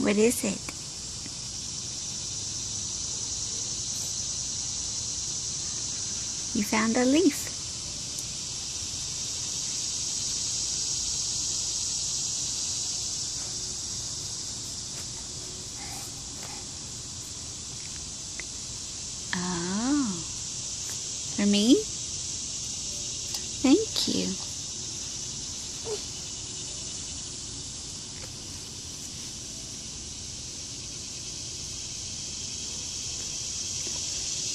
What is it? You found a leaf. Oh. For me? Thank you.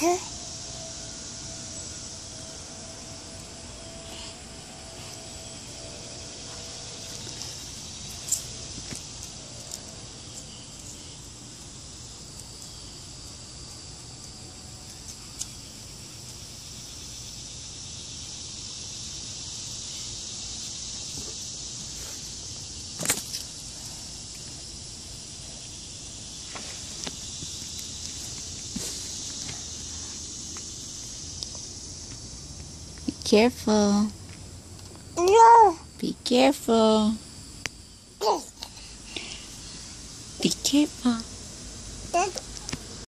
Be careful. No. Be careful. Yes. Be careful. Yes.